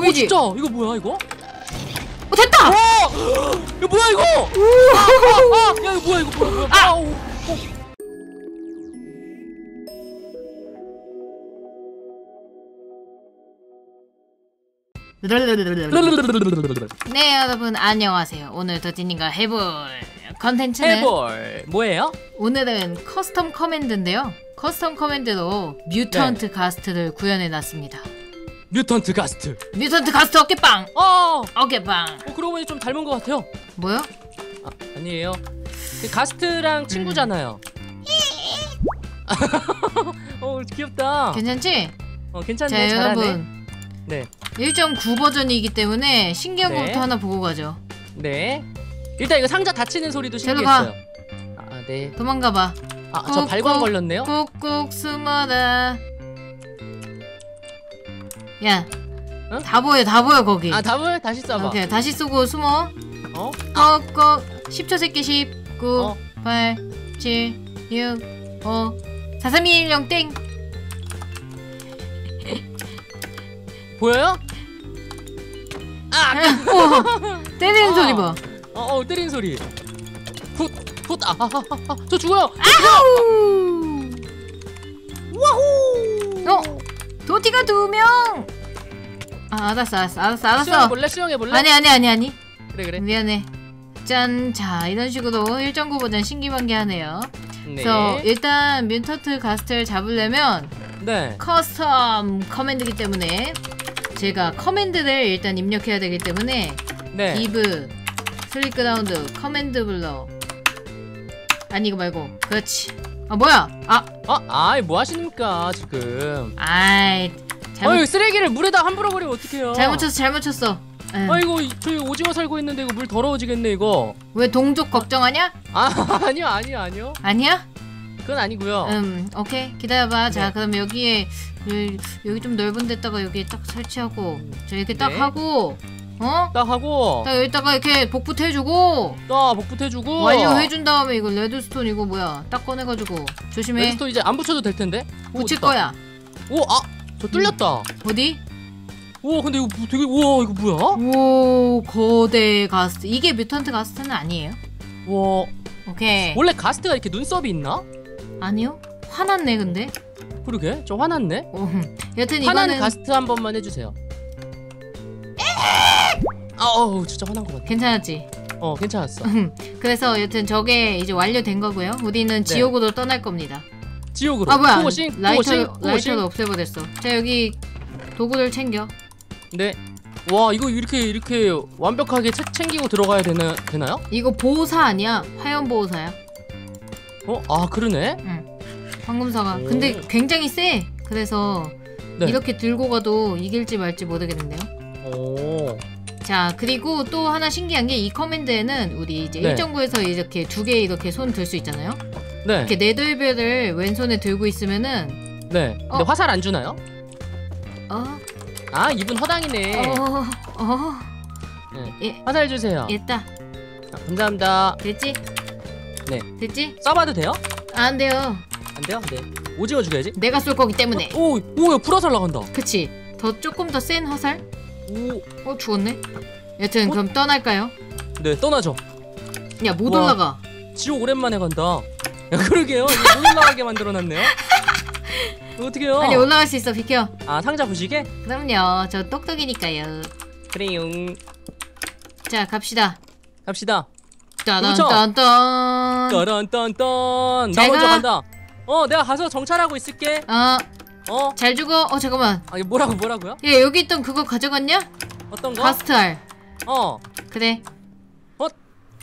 보이지? 진짜 이거 뭐야 이거? 어 됐다! 와! 이거 뭐야 이거? 아, 아, 아, 야 이거 뭐야 이거 뭐야 뭐야? 아! 오, 오. 네 여러분 안녕하세요. 오늘 도티님과 해볼 컨텐츠는 해볼 뭐예요? 오늘은 custom command인데요. custom command로 mutant 네. 가스트를 구현해놨습니다. 뮤턴트 가스트. 뮤턴트 가스트 어깨빵! 아, 어깨빵! 어, 그러고 보니 좀 닮은 것 같아요. 뭐요? 아, 아니에요. 그 가스트랑 친구잖아요. 어 귀엽다. 괜찮지? 어 괜찮네. 자 잘하네. 여러분 네, 1.9 버전이기 때문에 신기한 네. 것부터 하나 보고 가죠. 네. 일단 이거 상자 닫히는 소리도. 신기했어요. 아, 네. 도망가봐. 아, 저 꾹, 발광 꾹, 걸렸네요. 꾹꾹 숨어라. 야, 응? 다 보여, 다 보여 거기. 아, 답을 다시 써봐. 오케이, 다시 쏘고 숨어. 어? 꾹꾹. 10초 세기 10, 9, 어? 8, 7, 6, 5, 4, 3, 2, 1, 0, 땡. 보여요? 아, 오, 때리는 어. 소리 봐. 어, 어, 때리는 소리. 훗, 훗, 아, 아, 아, 아, 저 죽어요. 아우! 와후. 어, 도티가 두 명. 아, 알았어, 알았어, 알았어, 알았어. 수영해 볼래? 수영해 볼래? 아니, 아니, 아니, 아니. 그래, 그래. 미안해. 짠, 자 이런 식으로 1.9 버전 신기반기하네요. 네. 그래서 일단 뮤턴트 가스트를 잡으려면 네. 커스텀 커맨드기 때문에 제가 커맨드를 일단 입력해야 되기 때문에 네. 디브 슬릭 그라운드 커맨드 블러 아니 이거 말고 그렇지 아 뭐야 아 아, 아이 뭐 하십니까 지금? 아이 잘못 어이 쓰레기를 물에다 함부로 버리면 어떡해요? 잘못 쳤어 잘못 쳤어 응. 아이고 이- 저희 오징어 살고 있는데 이거 물 더러워지겠네 이거. 왜 동족 걱정하냐 아 아니요 아니요 아니요. 아니야 그건 아니고요. 음 오케이 기다려봐 자 네. 그럼 여기에 그, 여기 좀 넓은 데다가 여기 딱 설치하고 자 이렇게 딱 네. 하고 어? 딱 하고 딱 여기다가 이렇게 복붙 해주고 딱 복붙 해주고 완료 해준 다음에 이거 레드스톤 이거 뭐야 딱 꺼내가지고 조심해 redstone 이제 안 붙여도 될 텐데. 오, 붙일 됐다. 거야 오, 아, 저 뚫렸다. 어디? 오, 근데 이거 뭐 되게 우와 이거 뭐야? 오 거대 가스트 이게 mutant 가스트는 아니에요 와, 오케이 원래 가스트가 이렇게 눈썹이 있나? 아니요 화났네 근데 그러게, 좀 화났네. 오, 음. 여튼 화난 이거는 가스트 한 번만 해주세요. 아, 어우, 진짜 화난 것 같아. 괜찮았지 어, 괜찮았어. 그래서 여튼 저게 이제 완료된 거고요 우리는 지옥으로 떠날 겁니다 지옥으로. 아 뭐야 포고싱, 라이터 포고싱, 라이터를. 없애버렸어 자 여기 도구를 챙겨 네. 와, 이거 이렇게 이렇게 완벽하게 채, 챙기고 들어가야 되나 되나요? 이거 보호 사 아니야 화염 보호 사야 어, 아 그러네. 황금사과 오. 근데 굉장히 세 그래서 네. 이렇게 들고 가도 이길지 말지 모르겠는데요 오, 자 그리고 또 하나 신기한 게 이 커맨드에는 우리 이제 네. 1.9에서 이렇게 두 개 이렇게 손 들 수 있잖아요 네, 이렇게 네덜벨을 왼손에 들고 있으면은 네. 근데 어? 화살 안 주나요? 어? 아, 이분 허당이네. 어? 어? 네. 예, 화살 주세요. 됐다 아, 감사합니다. 됐지? 네. 됐지? 써봐도 돼요? 아, 안 돼요 안 돼요? 네. 오징어 죽여야지. 내가 쏠 거기 때문에 오, 오, 야, 불화살 나간다. 그치 더 조금 더 센 화살? 오, 어 죽었네 여튼 어? 그럼 떠날까요? 네, 떠나죠. 야 못 우와. 올라가 지옥 오랜만에 간다. 야, 그러게요. 못 올라가게 만들어놨네요. 어떡해요? 빨리 올라갈 수 있어 비켜 아, 상자 부시게? 그럼요 저 똑똑이니까요 그래요. 자 갑시다 갑시다. 따단딴딴 따란딴딴. 나잘 먼저 가. 간다. 어, 내가 가서 정찰하고 있을게. 어? 어 잘 죽어 어 잠깐만 아, 이거 뭐라고 뭐라고요? 야 여기 있던 그거 가져갔냐? 어떤 거? 가스트 알 어. 그래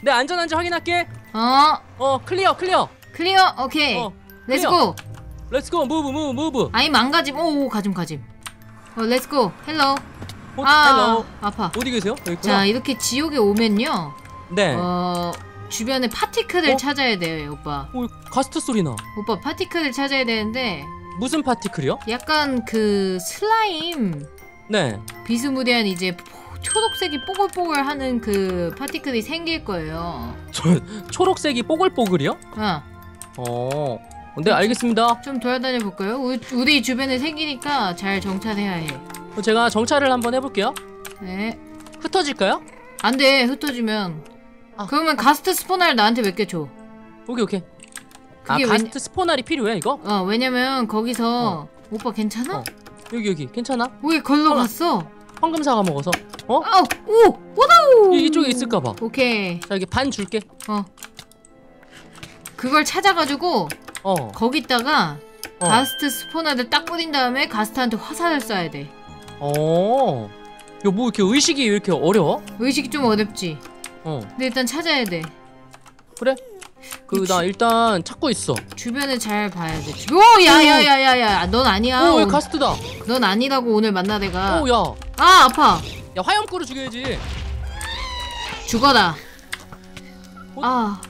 내 안전한지 확인할게. 어 어, clear, clear. Clear 오케이 어, let's go let's go. Move, move, move. 아니 망가짐 오 가짐 가짐 어 let's go hello 어, 아 hello. 아파 어디 계세요? 자 이렇게 지옥에 오면요 네. 어 주변에 particle을 어? 찾아야 돼요 오빠 오, 가스트 소리 나. 오빠 particle을 찾아야 되는데 무슨 particle이요? 약간 그 슬라임 네. 비스무리한 이제 포- 초록색이 뽀글뽀글 하는 그 particle이 생길 거예요. 저 초록색이 뽀글뽀글이요? 어, 어. 네, 알겠습니다. 좀 돌아다녀 볼까요? 우리, 우리 주변에 생기니까 잘 정찰해야 해. 제가 정찰을 한번 해볼게요. 네. 흩어질까요? 안 돼, 흩어지면. 아, 그러면 가스트 스포너를 나한테 몇 개 줘. 오케이 오케이. 아 그게 가스트 스포날이 필요해 이거? 어, 왜냐면 거기서 오빠 괜찮아? 어. 여기 여기 괜찮아? 왜 걸러 어. 갔어? 황금사가 먹어서. 어? 아우, 오! 오다우! 이, 이쪽에 있을까봐. 오케이. 자 여기 반 줄게. 어. 그걸 찾아가지고 어. 거기다가 어. 가스트 스포너를 딱 뿌린 다음에 가스트한테 화살을 쏴야 돼. 어. 이거 뭐 이렇게 의식이 왜 이렇게 어려워? 의식이 좀 어렵지. 어. 근데 일단 찾아야 돼. 그래? 그 나 일단 찾고 있어. 주변을 잘 봐야 돼. 주- 오, 야야야야야, 넌 아니야. 오, 왜 오늘- 가스트다. 넌 아니라고 오늘 만나 내가. 오, 야. 아 아파. 야, 화염구를 죽여야지. 죽어라. 어? 아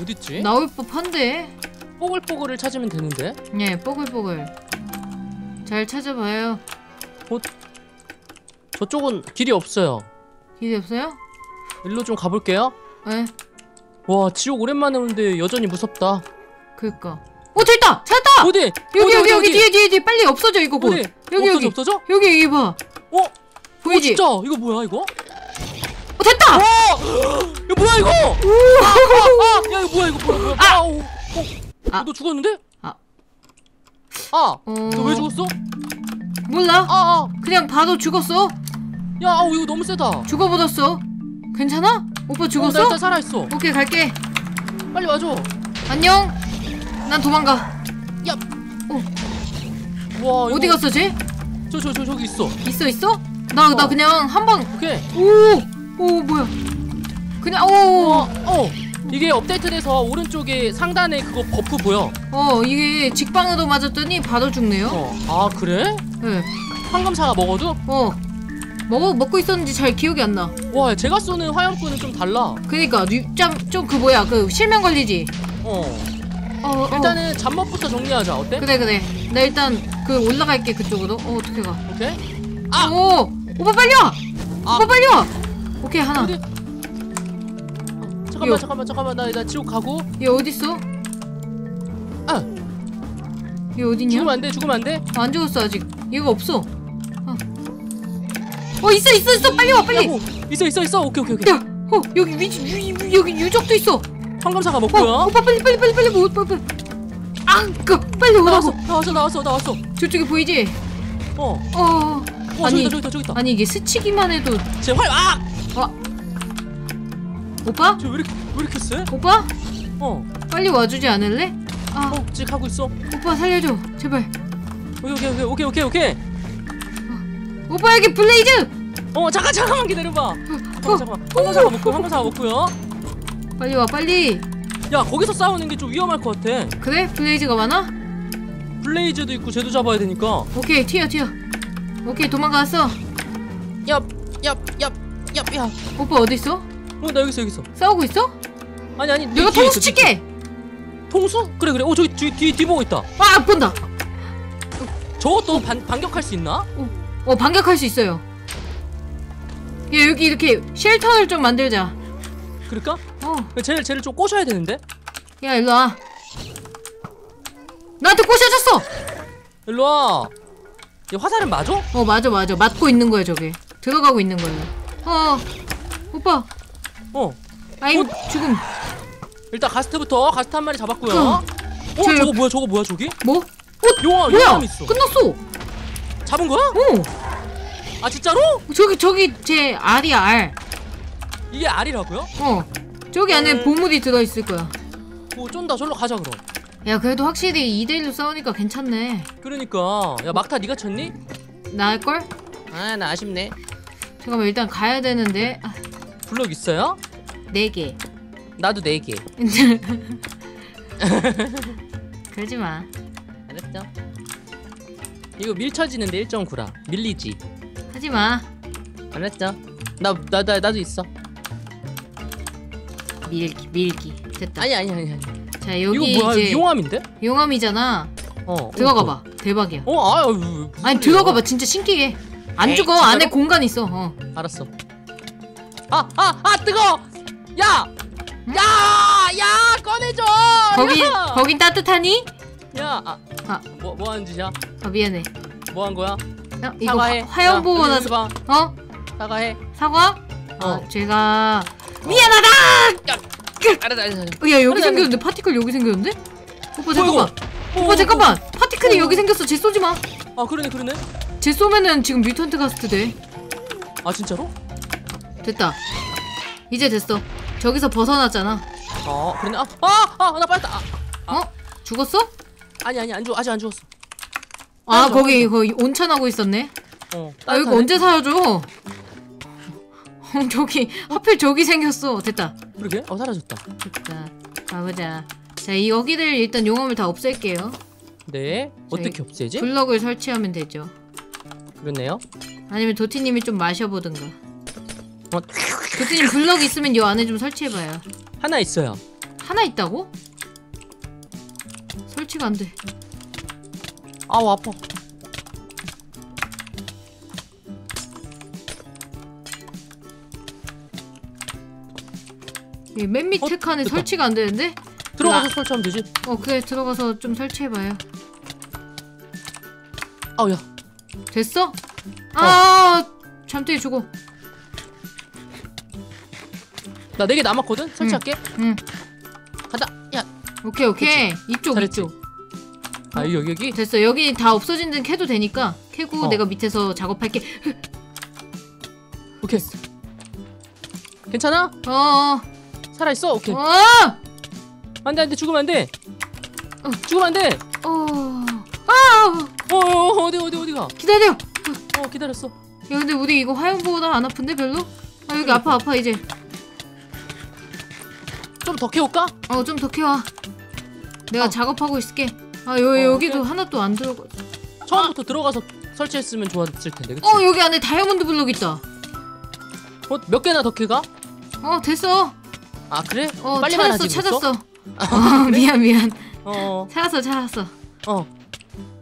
어딨지? 나올 법한데. 뽀글뽀글을 찾으면 되는데. 예, 뽀글뽀글. 잘 찾아봐요. 저쪽은 길이 없어요. 길이 없어요? 일로 좀 가볼게요. 예, 와, 지옥 오랜만에 오는데 여전히 무섭다. 그니까. 어, 저 있다. 찾았다. 어디? 여기 어디, 여기 여기? 뒤에 뒤에 뒤에 빨리 없어져 이거 곧. 어디? 여기 없어져, 여기 없어져? 여기 여기 봐. 어? 보이지? 어, 진짜 이거 뭐야 이거? 어, 됐다. 이거 뭐야 이거? 아, 아, 야 이거 뭐야 이거 뭐야 뭐야? 아, 오, 어, 아. 너 죽었는데? 아. 아, 어... 너왜 죽었어? 몰라. 아, 아, 그냥 봐도 죽었어. 야, 아우 이거 너무 세다. 죽어버렸어. 괜찮아? 오빠 어, 나 죽었어? 일단 살아 있어. 오케이 갈게. 빨리 와줘. 안녕. 난 도망가. 와, 어디 갔어 쟤? 저, 저, 저, 저기 있어. 있어 있어? 나나 어. 그냥 한번 오케이. 오! 오 뭐야? 그냥 오! 어, 어. 이게 업데이트돼서 오른쪽에 상단에 그거 buff 보여. 어 이게 직방으로 맞았더니 바로 죽네요. 어. 아 그래? 네. 황금사과 먹어도? 어. 먹어 먹고 있었는지 잘 기억이 안 나. 와, 제가 쏘는 화염구는 좀 달라. 그니까 좀그 뭐야 그 실명 걸리지. 어. 어, 어. 일단은 잡목부터 정리하자. 어때? 그래 그래. 나 일단 그 올라갈게 그쪽으로. 어 어떻게 가? 오케이. 아! 오 오빠 빨리 와. 아. 오빠 빨리 와. 오케이 하나. 어디? 잠깐만, 이거. 잠깐만, 잠깐만. 나, 나 지옥 가고. 얘 어디 있어? 아, 얘 어딨냐? 죽으면 안 돼, 죽으면 안 돼. 안 죽었어 아직. 얘가 없어. 어. 어 있어 있어 있어 빨리 와 빨리. 야, 뭐, 있어, 있어, 있어. 오케이, 오케이, 오케이. 야, 어 여기 위, 위, 위 여기 유적도 있어. 황금사가 어, 먹고요. 오빠 빨리 빨리 빨리 빨리 뭐 빨리 빨리. 아, 그 빨리 오라고. 나왔어, 나왔어, 나왔어. 저쪽에 보이지? 어, 어. 어, 아니. 저기 있다, 저기 있다, 저기 있다. 아니 이게 스치기만 해도 제 활, 아! 오빠? 저 왜 이렇게, 왜 이렇게 세? 오빠? 어, 빨리 와주지 않을래? 아, 어, 지금 가고 있어. 오빠 살려줘, 제발. 오케이, 오케이, 오케이, 오케이, 오케이, 오빠 여기 블레이즈! 어, 잠깐, 잠깐만 기다려봐. 어, 잠깐, 잠깐. 황금사과 먹고, 황금사과 먹고요. 빨리 와, 빨리. 야, 거기서 싸우는 게 좀 위험할 것 같아. 그래? 블레이즈가 많아? 블레이즈도 있고 쟤도 잡아야 되니까. 오케이, 튀어, 튀어. 오케이, 도망갔어. 얍, 얍, 얍, 얍, 얍. 오빠 어디 있어? 어, 나 여기 있어, 여기 있어. 싸우고 있어? 아니, 아니. 내가 뒤에 통수 있어, 뒤에 칠게. 통수? 그래 그래. 어 저기 뒤, 뒤, 뒤 보고 있다. 아, 본다. 저것도 반, 반격할 수 있나? 어, 반격할 수 있어요. 얘 여기 이렇게 shelter를 좀 만들자. 그럴까? 어, 쟤를 쟤를 좀 꼬셔야 되는데. 야 일로 와. 나한테 꼬셔졌어. 일로 와. 얘 화살은 맞아? 어 맞아 맞아 맞고 있는 거야 저게 들어가고 있는 거예요 어 오빠 어. 아이 지금 일단 가스트부터 가스트 한 마리 잡았고요. 그, 어저 저거 뭐야 저거 뭐야 저기? 뭐? 용암 뭐야 용암 있어. 끝났어 잡은 거야? 어아 진짜로? 저기 저기 제 알이야 알어 이게 알이라고요? 저기 안에 음. 보물이 들어있을 거야 오 쫀다 절로 가자 그럼. 야 그래도 확실히 2대1로 싸우니까 괜찮네 그러니까 야 막타 네가 쳤니? 나을걸? 아 나 아쉽네. 잠깐만 일단 가야 되는데 아, 블럭 있어요? 4개 나도 네 개. 그러지 마 알았죠? 이거 밀쳐지는데 1.9라 밀리지. 하지마 알았죠? 나, 나, 나, 나도 있어. 밀기 밀기 됐다 아니, 아니, 아니, 아니. 자 여기 이거 뭐야? 이제 용암인데? 용암이잖아 어. 들어가봐 대박이야 어, 아, 무슨 아니. 들어가봐 진짜 신기해 안 에이, 죽어 진짜로? 안에 공간 있어 어. 알았어. 아, 아, 아, 뜨거! 야! 야! 야! 꺼내줘! 거기 야! 거긴 따뜻하니? 야! 아, 아. 뭐, 뭐 하는 짓이야? 아 미안해 뭐 한 거야? 야, 이거 사과해. 화- 화염 보호나 야, 봐. 어? 사과해. 사과? 어. 아, 제가 미안하다. 알았어, 알았어. 어, 야 여기 생겼는데 파티클 여기 생겼는데? 오빠 어, 잠깐만. 이거. 오빠 어, 잠깐만. 파티클이 어. 여기 생겼어. 쟤 쏘지 마. 아 그러네 그러네. 쟤 쏘면은 지금 뮤턴트 가스트 돼. 아 진짜로? 됐다. 이제 됐어. 저기서 벗어났잖아. 어 그러네. 아아아나 빠졌다. 아, 어? 죽었어? 아니 아니 안 죽. 아직 안 죽었어. 아 거기 거기 온천하고 있었네. 어. 아 따뜻하네. 언제 사라져? 저기 하필 저기 생겼어. 됐다. 그러게? 어 사라졌다. 됐다. 가보자. 자, 이 여기를 일단 용암을 다 없앨게요. 네. 어떻게 없애지? 블럭을 설치하면 되죠. 그렇네요. 아니면 도티님이 좀 마셔보든가. 어, 도티님 블럭 있으면 이 안에 좀 설치해봐요. 하나 있어요. 하나 있다고? 설치가 안 돼. 아우 아파. 이맨 밑에 어, 칸에 됐다. 설치가 안 되는데? 들어가서 나- 설치하면 되지. 어 그래 들어가서 좀 설치해봐요. 아우 야. 됐어? 아 잠들이 죽어. 나네개 남았거든. 설치할게. 응. 간다. 야. 오케이 오케이 이쪽 잘했지? 이쪽. 아 여기 여기. 됐어 여기 다 없어진 데는 캐도 되니까 캐고 어. 내가 밑에서 작업할게. 오케이. 괜찮아? 어어 살아 있어. 오케이. 어. 안돼 안돼 죽으면 안돼. 어. 죽으면 안돼. 어. 아 어, 어 어디 어디 어디가? 기다려. 야어 기다렸어. 근데 우리 이거 화염보호다 안 아픈데 별로? 아 여기 아파 아파 이제. 좀 더 캐올까? 어 좀 더 캐와. 내가 어. 작업하고 있을게. 아 여, 어, 여기도. 하나 또 안 들어가. 처음부터 들어가서 설치했으면 좋았을 텐데. 그치? 어 여기 안에 다이아몬드 블록 있다. 어, 몇 개나 더 캐가? 어 됐어. 아 그래? 어 빨리만 찾았어? 찾았어. 어, 미안 미안. 어. 찾았어 찾았어. 어.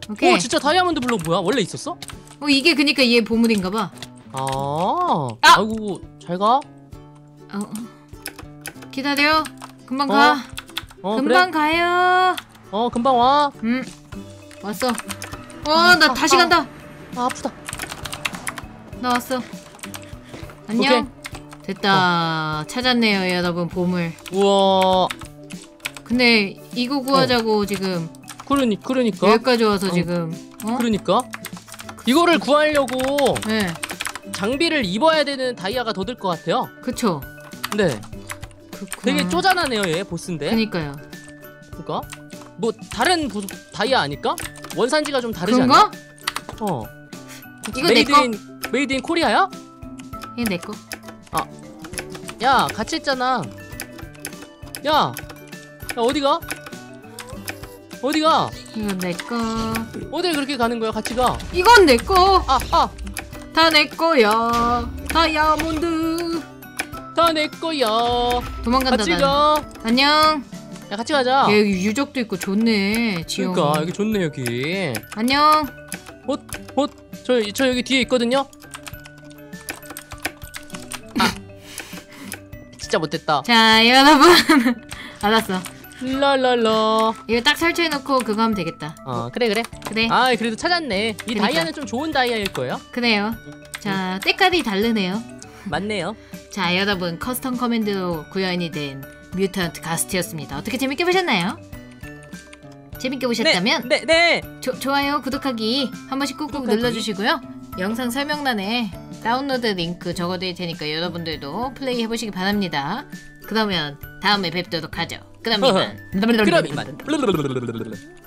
오케이. 오 진짜 다이아몬드 블록 뭐야? 원래 있었어? 어 이게 그니까 얘 보물인가봐. 아. 아! 아이고 잘 가. 어, 어. 기다려. 금방 어, 가. 어 금방 그래. 가요. 어 금방 와. 음 왔어. 어나 아, 다시 아. 간다. 아 아프다. 나 왔어. 안녕. 됐다. 찾았네요 여러분 보물. 우와. 근데 이거 구하자고 지금 그러니 그러니까. 여기까지 와서 어. 지금 어? 그러니까. 이거를 구하려고 네, 장비를 입어야 되는 다이아가 더 들 것 같아요. 그쵸. 네. 그렇구나. 되게 쪼잔하네요, 얘 보스인데. 그니까요. 그러니까 뭐 다른 부, 다이아 아닐까? 원산지가 좀 다르지 않나? 그런가? 어. 이거 made 내 거? in made in Korea야? 이게 내 거. 야, 같이 했잖아. 야. 야, 어디가? 어디가? 이거 내 거. 어딜 그렇게 가는 거야? 같이 가. 이건 내 거. 아, 아. 다 내 거야. 다이아몬드. 다 내 거야. 도망간다. 같이 난. 가. 안녕. 야, 같이 가자. 야, 여기 유적도 있고 좋네. 지형. 그러니까 여기 좋네 여기. 안녕. 어, 어, 저, 저 여기 뒤에 있거든요. 아, 진짜 못됐다. 자, 여러분. 알았어. 랄랄라. 이거 딱 설치해놓고 그거 하면 되겠다. 어, 그래 그래. 그래. 아, 그래도 찾았네. 이 그러니까. 다이아는 좀 좋은 다이아일 거예요. 그래요. 자, 때깔이 다르네요. 맞네요. 자, 여러분. custom command로 구현이 된 mutant 가스트였습니다. 어떻게 재밌게 보셨나요? 재밌게 보셨다면 네, 네. 조, 좋아요, 구독하기 한 번씩 꾹꾹 구독하기. 눌러주시고요. 영상 설명란에 다운로드 링크 적어드릴 테니까 여러분들도 플레이 해보시기 바랍니다. 그러면 다음에 뵙도록 하죠. 그럼 이만. 그럼 이만.